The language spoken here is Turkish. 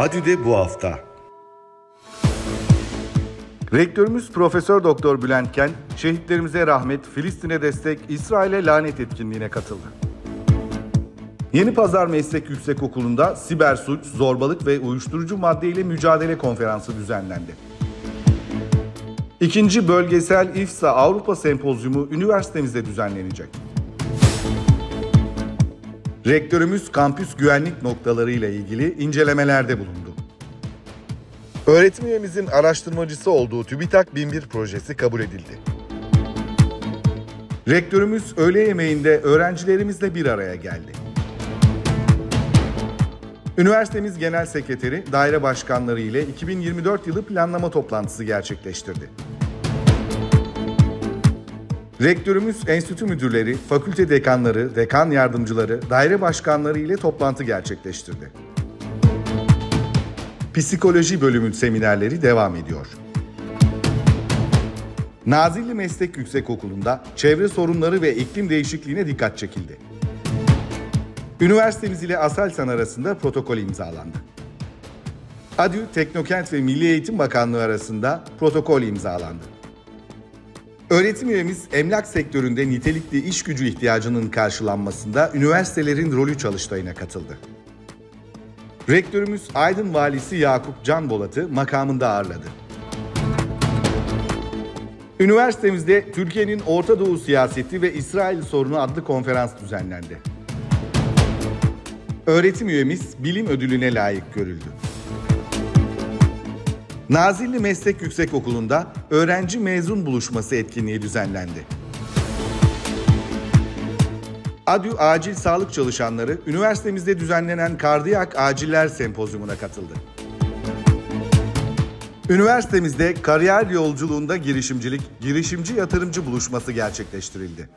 ADÜ'de bu hafta. Rektörümüz Profesör Doktor Bülent Ken, şehitlerimize rahmet, Filistin'e destek, İsrail'e lanet etkinliğine katıldı. Yeni Pazar Meslek Yüksekokulu'nda siber suç, zorbalık ve uyuşturucu madde ile mücadele konferansı düzenlendi. İkinci bölgesel İFSA Avrupa Sempozyumu üniversitemizde düzenlenecek. Rektörümüz kampüs güvenlik noktaları ile ilgili incelemelerde bulundu. Öğretim üyemizin araştırmacısı olduğu TÜBİTAK 1001 projesi kabul edildi. Rektörümüz öğle yemeğinde öğrencilerimizle bir araya geldi. Üniversitemiz Genel Sekreteri, daire başkanları ile 2024 yılı planlama toplantısı gerçekleştirdi. Rektörümüz enstitü müdürleri, fakülte dekanları, dekan yardımcıları, daire başkanları ile toplantı gerçekleştirdi. Psikoloji bölümü seminerleri devam ediyor. Nazilli Meslek Yüksekokulu'nda çevre sorunları ve iklim değişikliğine dikkat çekildi. Üniversitemiz ile Aselsan arasında protokol imzalandı. ADÜ, Teknokent ve Milli Eğitim Bakanlığı arasında protokol imzalandı. Öğretim üyemiz emlak sektöründe nitelikli iş gücü ihtiyacının karşılanmasında üniversitelerin rolü çalıştayına katıldı. Rektörümüz Aydın Valisi Yakup Can Bolat'ı makamında ağırladı. Üniversitemizde Türkiye'nin Orta Doğu siyaseti ve İsrail sorunu adlı konferans düzenlendi. Öğretim üyemiz bilim ödülüne layık görüldü. Nazilli Meslek Yüksekokulu'nda öğrenci mezun buluşması etkinliği düzenlendi. ADÜ acil sağlık çalışanları üniversitemizde düzenlenen kardiyak aciller sempozyumuna katıldı. Üniversitemizde kariyer yolculuğunda girişimcilik, girişimci yatırımcı buluşması gerçekleştirildi.